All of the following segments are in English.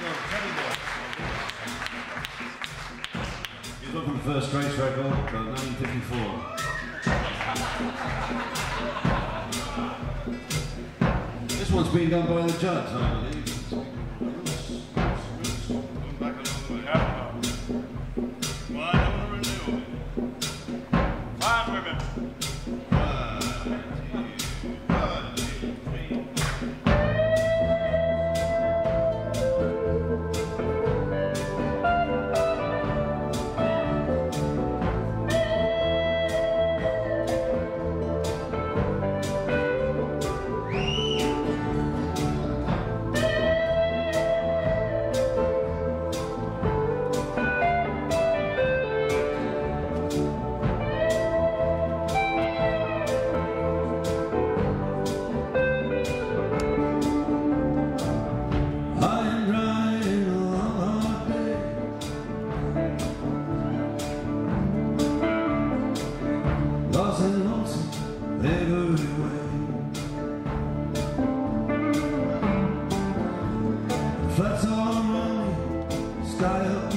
He's on the first race record, uh, 1954. This one's been done by the judge, I believe. Flats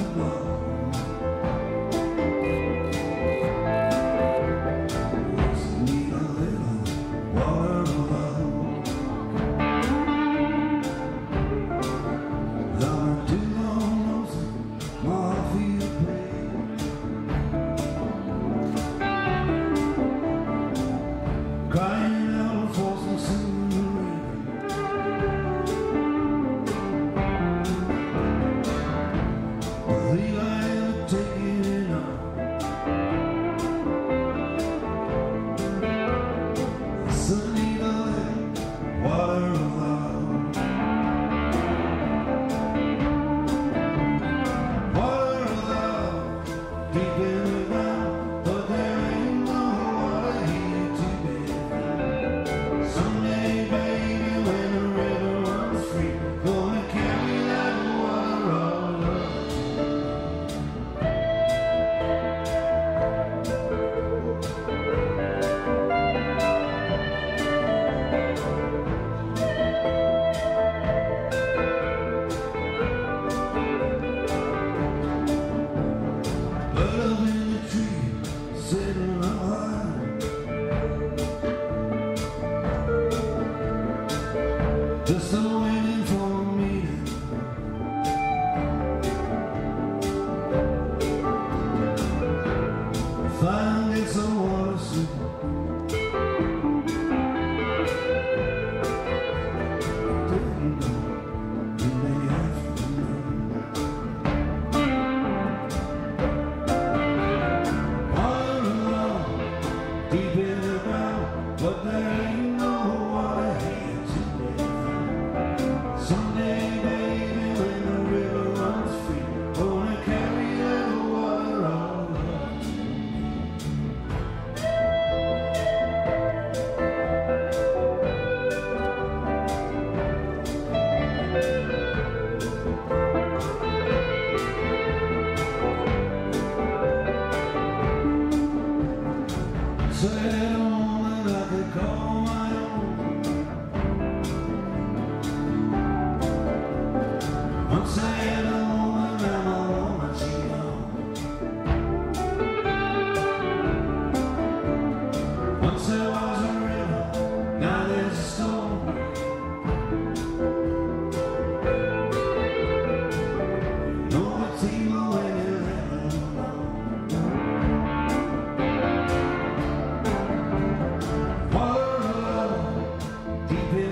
The sun. but there ain't deep